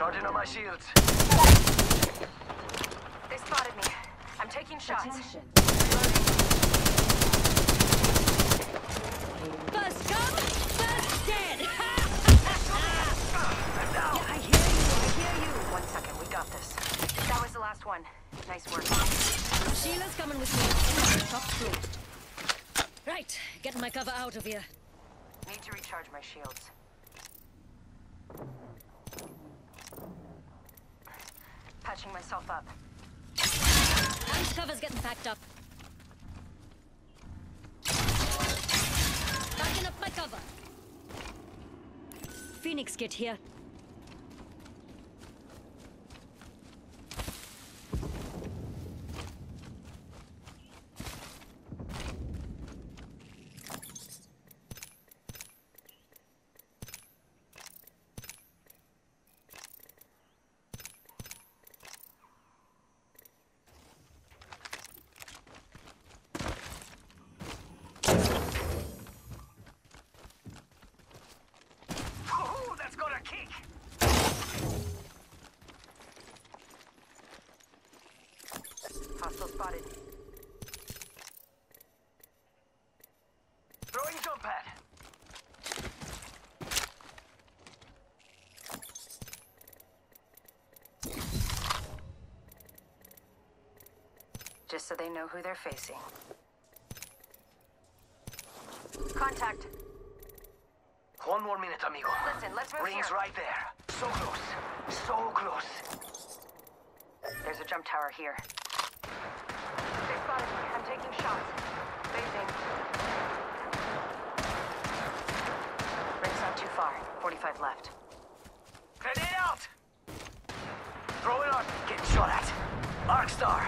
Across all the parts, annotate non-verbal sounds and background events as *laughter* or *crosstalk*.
Charging on my shields. They spotted me. I'm taking shots. Attention. First come, first dead. *laughs* I'm. I hear you. I hear you. One second, we got this. That was the last one. Nice work. Sheila's coming with me. Top closed. Right, get my cover out of here. Need to recharge my shields. Patching myself up. Punch cover's getting packed up. Backing up my cover. Phoenix get here. Ooh, that's got a kick. Hostile spotted. Throwing jump pad. Just so they know who they're facing. Contact. One more minute, amigo. Listen, let's move Ring's here. right there. So close. So close. There's a jump tower here. I'm taking shots. Too far. 45 left. Out! Throw it on. Getting shot at. Arc star.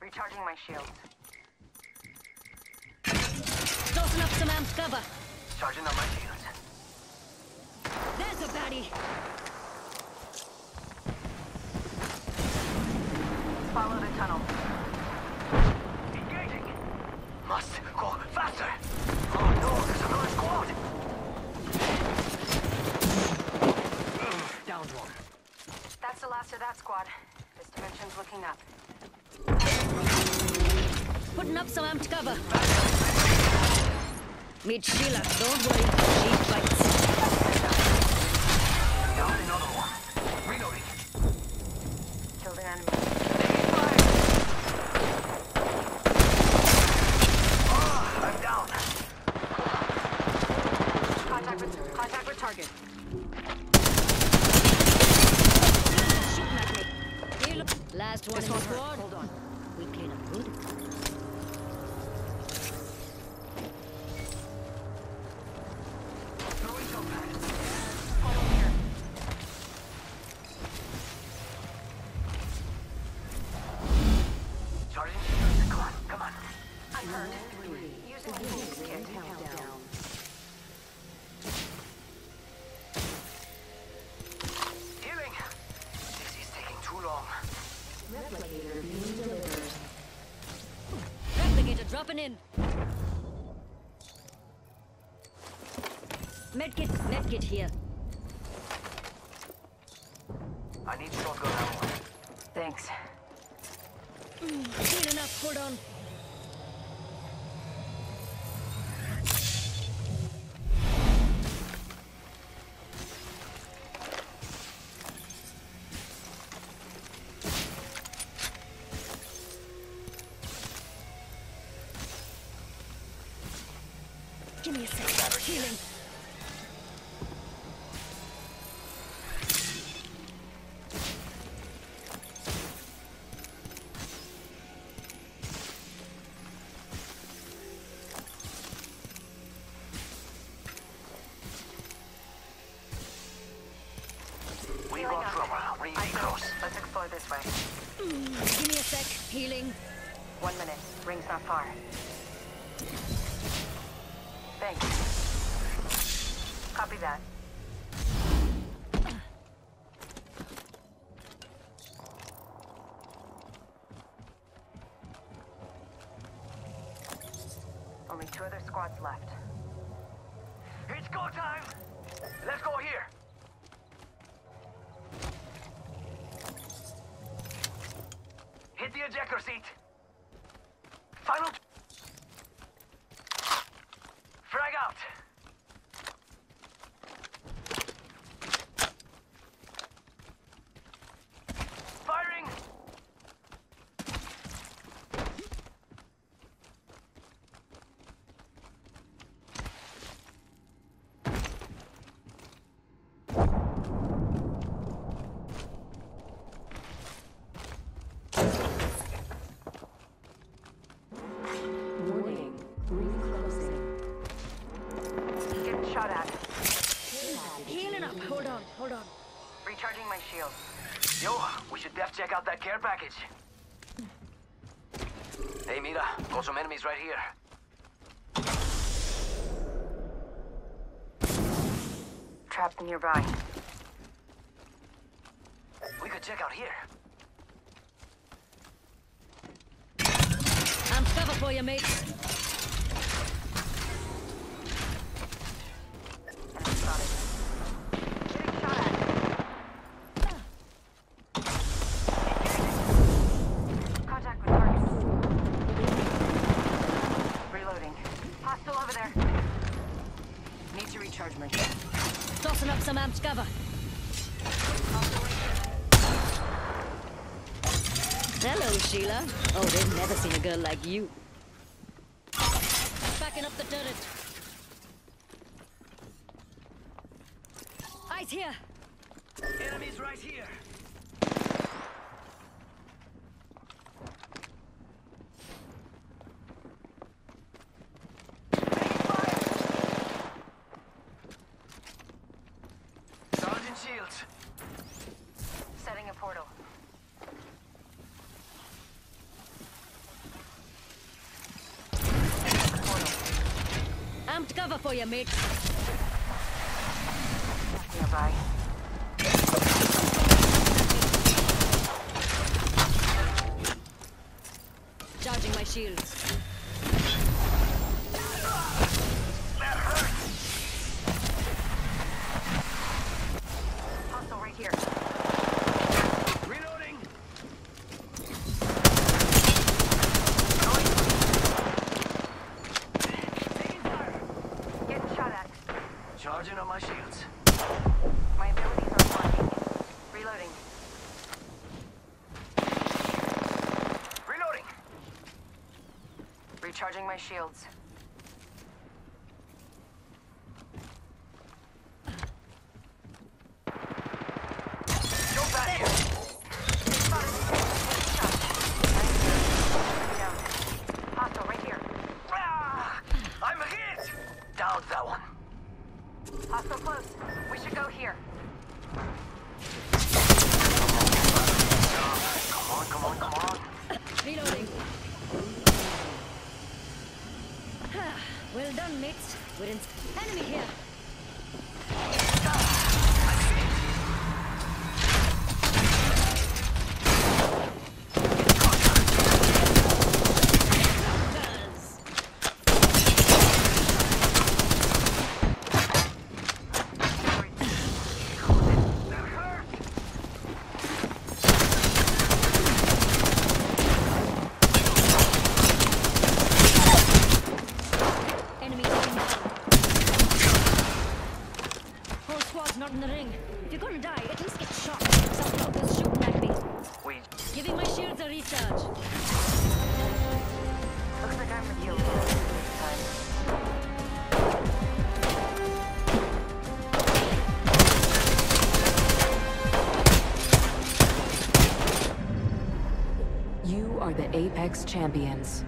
Recharging my shields. Tossing up some amped cover. Charging on my shields. There's a baddie. Follow the tunnel. Engaging. Must go faster. Oh no, there's another squad. Downed one. That's the last of that squad. This dimension's looking up. Putting up some amped cover. Meet Sheila. Don't worry. She bites. Down another one. Reloading. Killed an enemy. Ah, I'm down. Contact with, contact with target. Shooting at me. Heal. Last one in the squad. Hold on. We clean up good. Throwing jump pad. Follow here. Charging shields. Come on, come on. I'm hurt. Using the Phoenix kit. Countdown. In. Medkit, medkit here. I need shotgun ammo. Thanks. Mm, Seen enough. Hold on. Give me a sec. Healing. We got trouble. Ring Let's explore this way. Mm, give me a sec. Healing. One minute. Ring's not far. Thanks. Copy that. Only two other squads left. It's go time! Let's go here! Hit the ejector seat! Final... shot at. Healing up. Hold on, hold on. Recharging my shield. Yo, we should def check out that care package. Hey, Mira, got some enemies right here. Trapped nearby. We could check out here. I'm cover for you, mates. Shield. Tossing up some amped cover. Hello, Sheila. Oh, they've never seen a girl like you. Backing up the turret. Eyes here. Enemies right here. Shields. Setting a portal. Portal. Amped cover for you, mate. Nearby. Charging my shields. That hurt. Hostile right here. Reloading. Taking fire. Getting shot at. Charging on my shields. My abilities are working. Reloading. Reloading. Recharging my shields. Jump back here. Spotted. Shot. Down. Hostile right here. Ah, I'm hit. Down that one. Hostile close. We should go here. Come on, come on, come on. Reloading. well done, mates. We're in. Enemy here. Guns. That hurt. Enemy taken down. Whole squad's not in the ring. If you're gonna die, at least get shot. Some fuckers shooting at me. We Giving my shields a recharge. Looks like I'm the kill leader this time. You are the Apex Champions.